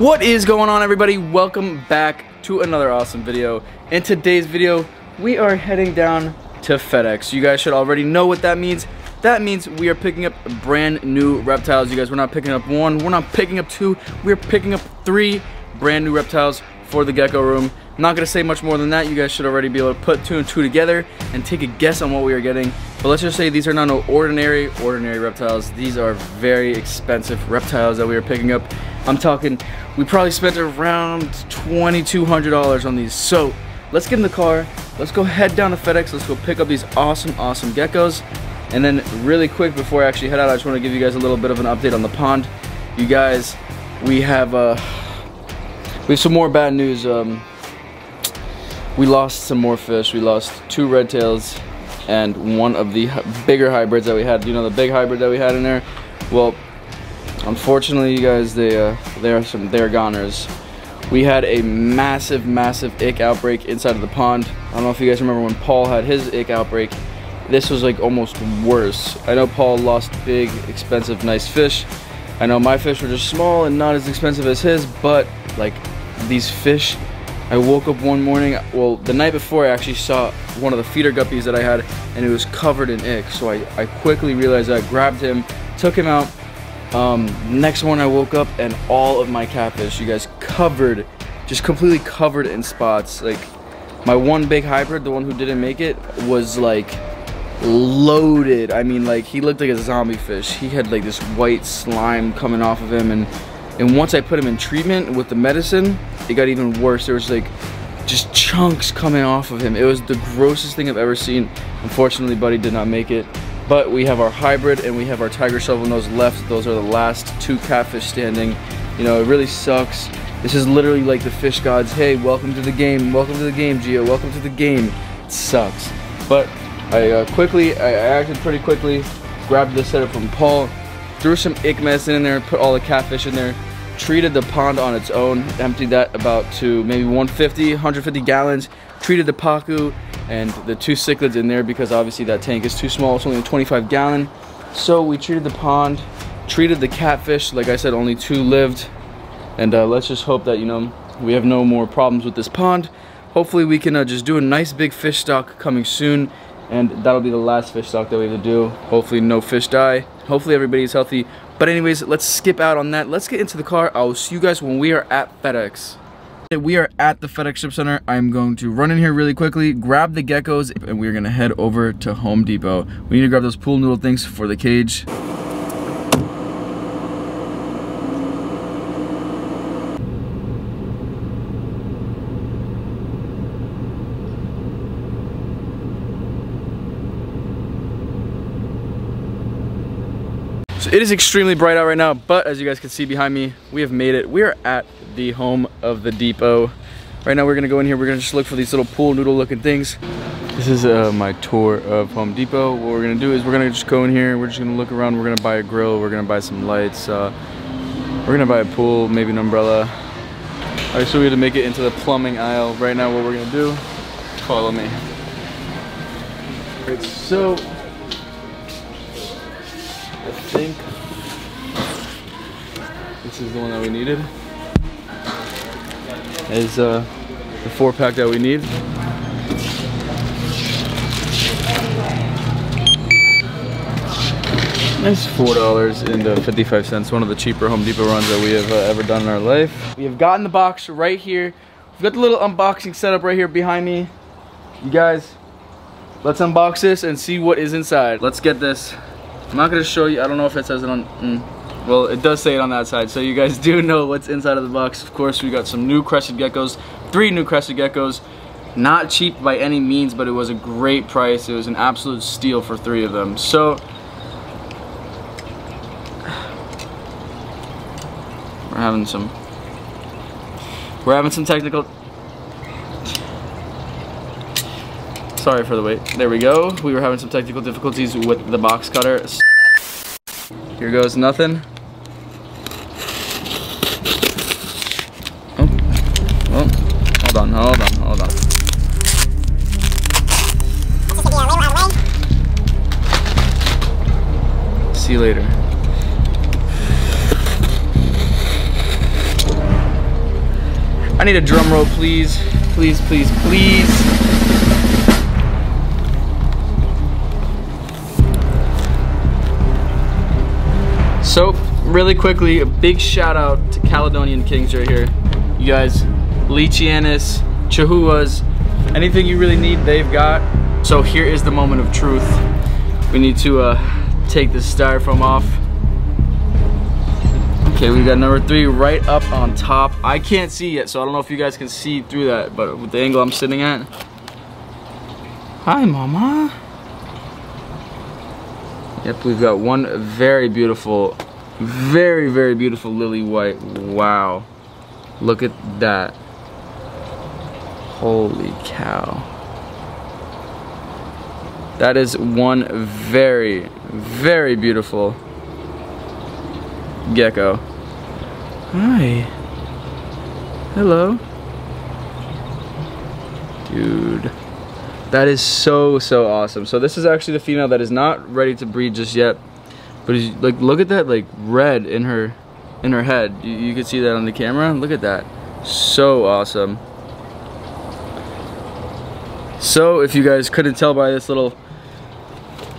What is going on everybody? Welcome back to another awesome video. In today's video, we are heading down to FedEx. You guys should already know what that means. That means we are picking up brand new reptiles. You guys, we're not picking up one, we're not picking up two, we're picking up three brand new reptiles for the gecko room. Not gonna say much more than that. You guys should already be able to put two and two together and take a guess on what we are getting. But let's just say these are not no ordinary, ordinary reptiles. These are very expensive reptiles that we are picking up. I'm talking, we probably spent around $2,200 on these. So let's get in the car. Let's go head down to FedEx. Let's go pick up these awesome, awesome geckos. And then really quick before I actually head out, I just want to give you guys a little bit of an update on the pond. You guys, we have uh, we have some more bad news. Um, we lost some more fish. We lost two red tails and one of the bigger hybrids that we had. You know the big hybrid that we had in there? Well, Unfortunately, you guys, they uh, they are some they're goners. We had a massive, massive ick outbreak inside of the pond. I don't know if you guys remember when Paul had his ick outbreak. This was like almost worse. I know Paul lost big, expensive, nice fish. I know my fish were just small and not as expensive as his, but like these fish, I woke up one morning, well, the night before I actually saw one of the feeder guppies that I had and it was covered in ick. So I, I quickly realized I grabbed him, took him out, um, next morning I woke up and all of my catfish, you guys, covered, just completely covered in spots. Like my one big hybrid, the one who didn't make it, was like loaded. I mean, like he looked like a zombie fish. He had like this white slime coming off of him, and and once I put him in treatment with the medicine, it got even worse. There was like just chunks coming off of him. It was the grossest thing I've ever seen. Unfortunately, Buddy did not make it. But we have our hybrid and we have our tiger shovel nose left. Those are the last two catfish standing. You know, it really sucks. This is literally like the fish gods. Hey, welcome to the game. Welcome to the game, Gio. Welcome to the game. It sucks. But I uh, quickly, I, acted pretty quickly. Grabbed the setup from Paul. Threw some medicine in there. Put all the catfish in there. Treated the pond on its own. Emptied that about to maybe 150, 150 gallons. Treated the pacu and the two cichlids in there because obviously that tank is too small. It's only a 25 gallon. So we treated the pond, treated the catfish. Like I said, only two lived. And uh, let's just hope that, you know, we have no more problems with this pond. Hopefully we can uh, just do a nice big fish stock coming soon. And that'll be the last fish stock that we have to do. Hopefully no fish die. Hopefully everybody's healthy. But anyways, let's skip out on that. Let's get into the car. I'll see you guys when we are at FedEx. We are at the FedEx Ship Center. I'm going to run in here really quickly, grab the geckos, and we're gonna head over to Home Depot. We need to grab those pool noodle things for the cage. It is extremely bright out right now, but as you guys can see behind me, we have made it. We are at the home of the depot. Right now we're gonna go in here, we're gonna just look for these little pool noodle looking things. This is uh, my tour of Home Depot. What we're gonna do is we're gonna just go in here, we're just gonna look around, we're gonna buy a grill, we're gonna buy some lights, uh, we're gonna buy a pool, maybe an umbrella. Alright, so we had to make it into the plumbing aisle. Right now what we're gonna do, follow me. Alright, so I think this is the one that we needed. Is uh, the four pack that we need. It's four dollars and uh, 55. One of the cheaper Home Depot runs that we have uh, ever done in our life. We have gotten the box right here. We've got the little unboxing setup right here behind me. You guys, let's unbox this and see what is inside. Let's get this I'm not gonna show you, I don't know if it says it on, mm, well it does say it on that side, so you guys do know what's inside of the box. Of course we got some new crested geckos, three new crested geckos. Not cheap by any means, but it was a great price. It was an absolute steal for three of them. So, we're having some, we're having some technical, Sorry for the wait. There we go. We were having some technical difficulties with the box cutter. Here goes nothing. Oh, oh, hold on, hold on, hold on. See you later. I need a drum roll, please. Please, please, please. So, really quickly, a big shout out to Caledonian Kings right here. You guys, Leachianus, Chahouas, anything you really need, they've got. So here is the moment of truth. We need to uh, take this styrofoam off. Okay, we got number three right up on top. I can't see yet, so I don't know if you guys can see through that, but with the angle I'm sitting at. Hi, mama. Yep, we've got one very beautiful, very, very beautiful lily white. Wow. Look at that. Holy cow. That is one very, very beautiful gecko. Hi. Hello. Dude. That is so, so awesome. So this is actually the female that is not ready to breed just yet. But like, look at that like red in her, in her head. You, you can see that on the camera. Look at that. So awesome. So if you guys couldn't tell by this little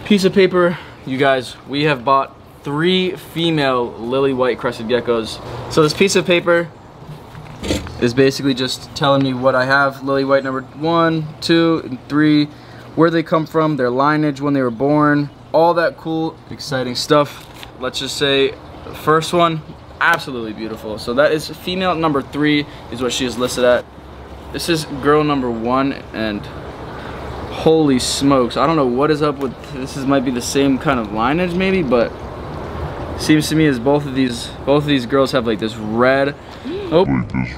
piece of paper, you guys, we have bought three female lily white crested geckos. So this piece of paper is basically just telling me what I have. Lily white number one, two, and three, where they come from, their lineage, when they were born, all that cool, exciting stuff. Let's just say the first one, absolutely beautiful. So that is female number three is what she is listed at. This is girl number one and holy smokes i don't know what is up with this is might be the same kind of lineage maybe but seems to me as both of these both of these girls have like this red oh this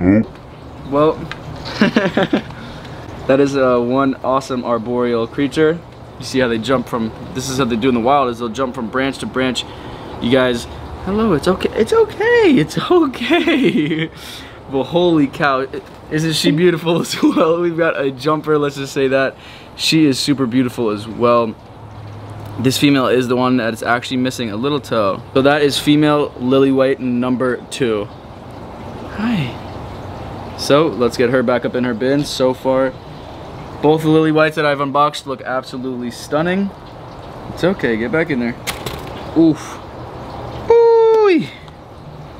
red oh well that is uh, one awesome arboreal creature you see how they jump from this is how they do in the wild is they'll jump from branch to branch you guys hello it's okay it's okay it's okay well holy cow isn't she beautiful as well? We've got a jumper, let's just say that. She is super beautiful as well. This female is the one that is actually missing a little toe. So that is female lily white number two. Hi. So let's get her back up in her bin. So far, both the lily whites that I've unboxed look absolutely stunning. It's okay, get back in there. Oof. Ooh.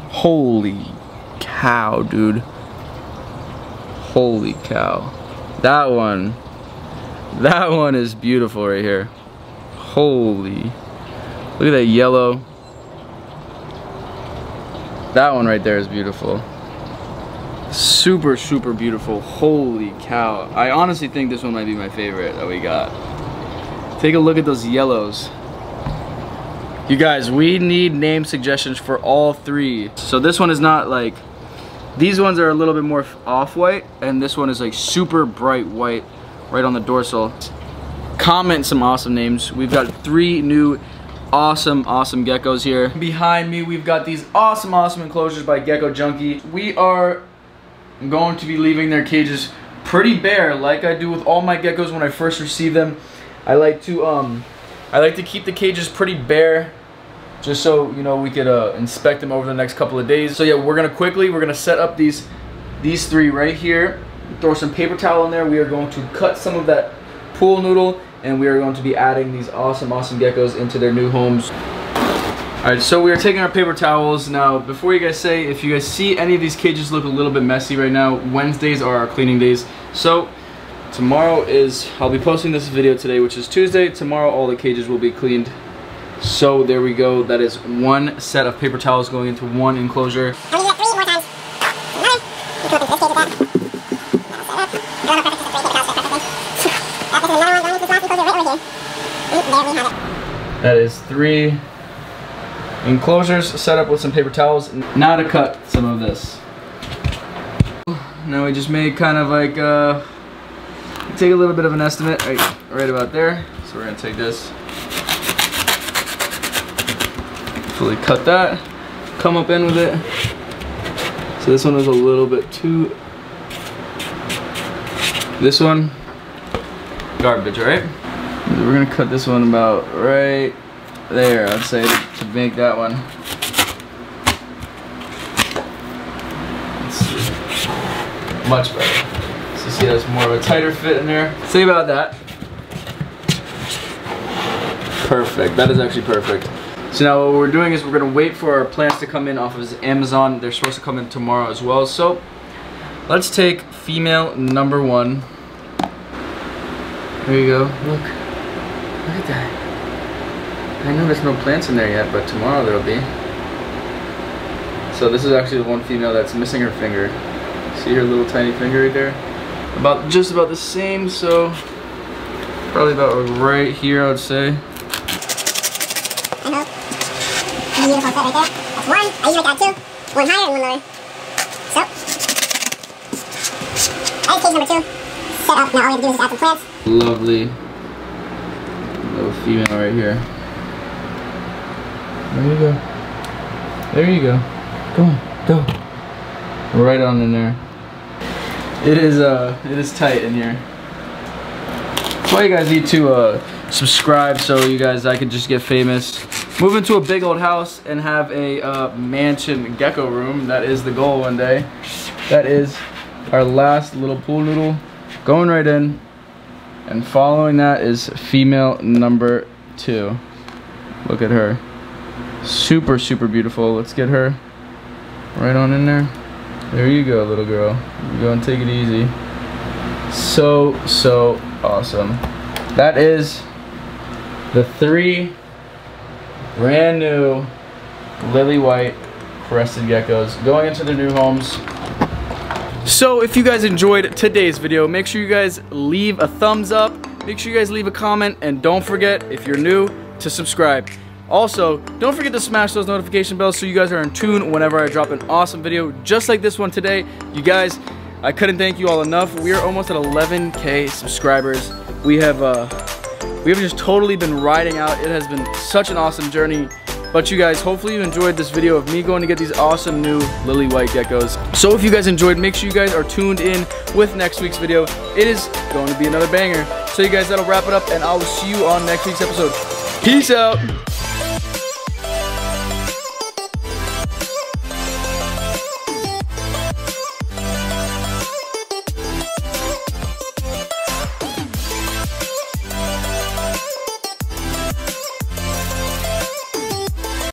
Holy cow, dude. Holy cow. That one, that one is beautiful right here. Holy. Look at that yellow. That one right there is beautiful. Super, super beautiful. Holy cow. I honestly think this one might be my favorite that we got. Take a look at those yellows. You guys, we need name suggestions for all three. So this one is not like these ones are a little bit more off-white, and this one is like super bright white right on the dorsal. Comment some awesome names. We've got three new awesome, awesome geckos here. Behind me, we've got these awesome, awesome enclosures by Gecko Junkie. We are going to be leaving their cages pretty bare, like I do with all my geckos when I first receive them. I like to, um, I like to keep the cages pretty bare just so you know we could uh, inspect them over the next couple of days. So yeah, we're gonna quickly, we're gonna set up these, these three right here, throw some paper towel in there. We are going to cut some of that pool noodle and we are going to be adding these awesome, awesome geckos into their new homes. All right, so we are taking our paper towels. Now, before you guys say, if you guys see any of these cages look a little bit messy right now, Wednesdays are our cleaning days. So tomorrow is, I'll be posting this video today, which is Tuesday. Tomorrow, all the cages will be cleaned so there we go. That is one set of paper towels going into one enclosure. That is three enclosures set up with some paper towels. Now to cut some of this. Now we just made kind of like, uh, take a little bit of an estimate right, right about there. So we're gonna take this fully cut that, come up in with it. So this one is a little bit too, this one, garbage, right? We're gonna cut this one about right there, I'd say, to make that one. Much better. So see that's more of a tighter fit in there. Say about that. Perfect, that is actually perfect. So now what we're doing is we're gonna wait for our plants to come in off of Amazon. They're supposed to come in tomorrow as well. So let's take female number one. There you go, look. Look at that. I know there's no plants in there yet, but tomorrow there'll be. So this is actually the one female that's missing her finger. See her little tiny finger right there? About just about the same, so probably about right here I would say. Beautiful fit right there. That's one. I usually that two. One higher and one lower. So. That is cage number two. Set up. Now all we have to do is add some plants. Lovely little female right here. There you go. There you go. Go on, go. Right on in there. It is uh it is tight in here. That's why you guys need to uh subscribe so you guys I can just get famous. Move into a big old house and have a uh, mansion gecko room. That is the goal one day. That is our last little pool noodle going right in. And following that is female number two. Look at her. Super, super beautiful. Let's get her right on in there. There you go, little girl. Go and take it easy. So, so awesome. That is the three brand new lily white crested geckos going into their new homes. So if you guys enjoyed today's video, make sure you guys leave a thumbs up, make sure you guys leave a comment, and don't forget, if you're new, to subscribe. Also, don't forget to smash those notification bells so you guys are in tune whenever I drop an awesome video just like this one today. You guys, I couldn't thank you all enough. We are almost at 11k subscribers. We have uh, we have just totally been riding out. It has been such an awesome journey. But you guys, hopefully you enjoyed this video of me going to get these awesome new lily white geckos. So if you guys enjoyed, make sure you guys are tuned in with next week's video. It is going to be another banger. So you guys, that'll wrap it up and I will see you on next week's episode. Peace out.